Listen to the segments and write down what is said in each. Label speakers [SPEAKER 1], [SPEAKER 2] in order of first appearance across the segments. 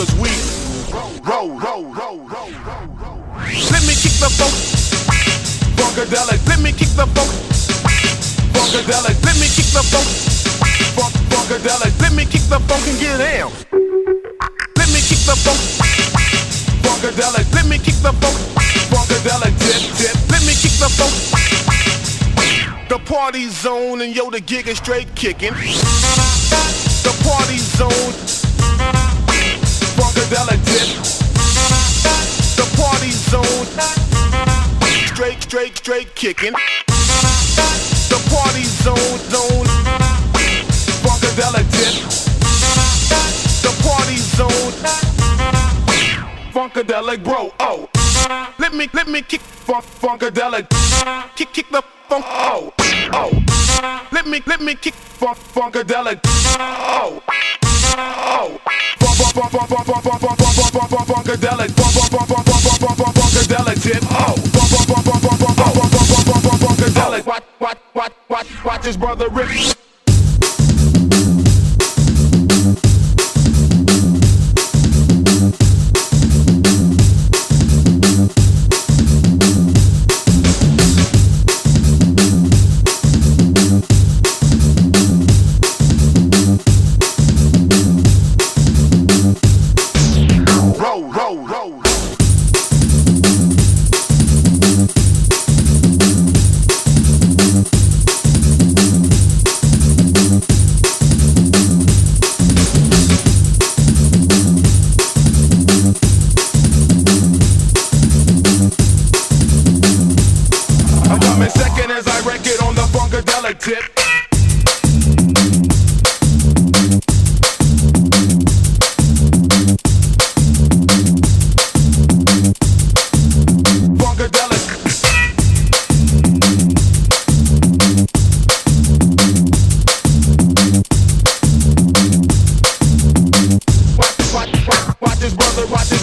[SPEAKER 1] cause we roll, roll, roll, roll, roll, roll. Let me kick the funk. Funkadelic, let me kick the funk. Funkadelic, let me kick the funk. Funk, funkadelic, let me kick the funk and get down. Let me kick the funk. Funkadelic, let me kick the funk. Funkadelic, tip, tip, let me kick the funk. The party zone and yo, the gig is straight kicking. The party zone. Straight, kicking. The party zone, zone. Funkadelic dip. The party zone. Funkadelic bro, oh. Let me, let me kick funk, funkadelic. Kick, kick the funk, oh, oh. Let me, let me kick funk, funkadelic. Oh, oh. Funk, funk, funk, funk, funk, Colorado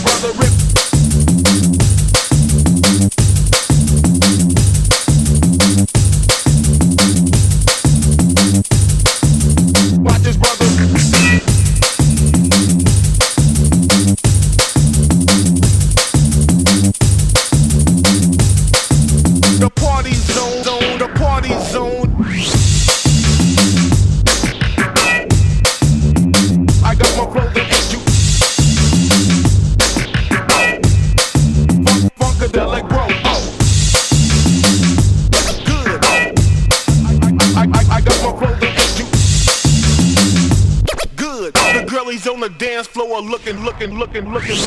[SPEAKER 1] flow are looking, looking, looking, looking.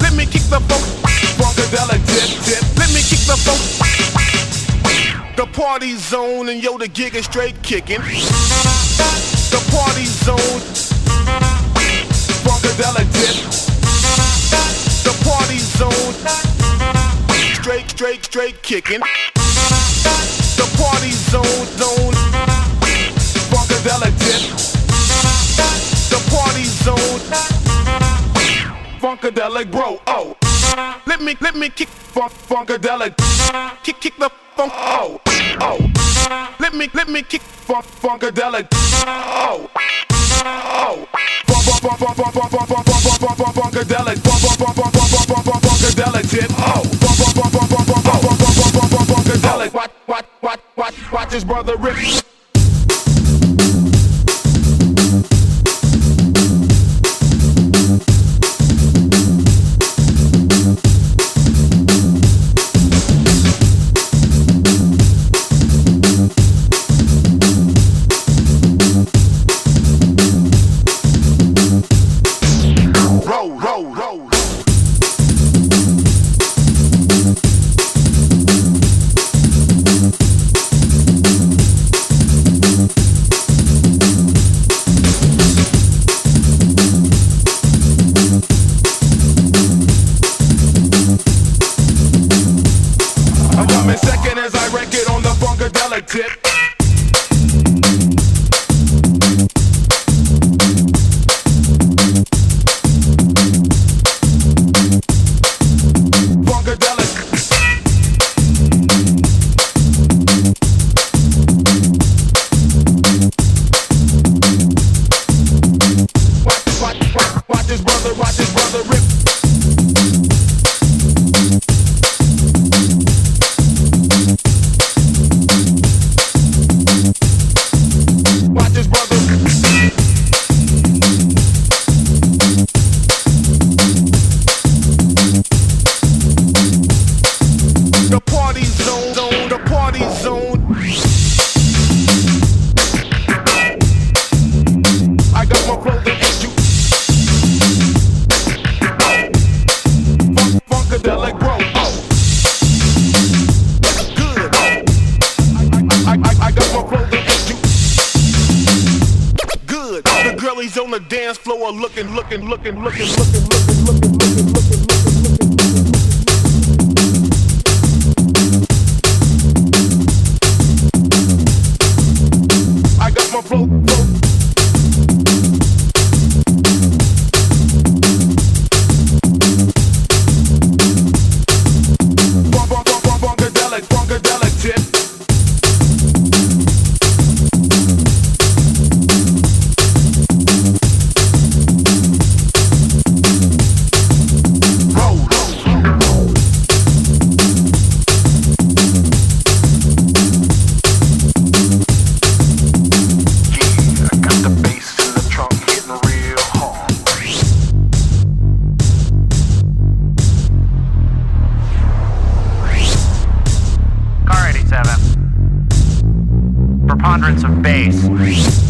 [SPEAKER 1] Let me kick the funk. Funkadelic tip, tip. Let me kick the funk. The party zone and yo, the gig is straight kicking. The party zone. Funkadelic dip. The party zone. Straight, straight, straight kicking. The party zone, zone. Funkadelic dip. Funkadelic bro, oh. Let me, let me kick funk, funkadelic. Kick, kick the funk, oh, oh. Let me, let me kick funk, funkadelic. Oh, oh. Funk, funk, a dip. dance floor looking, looking, looking, looking, looking, looking, looking, looking. preponderance of bass.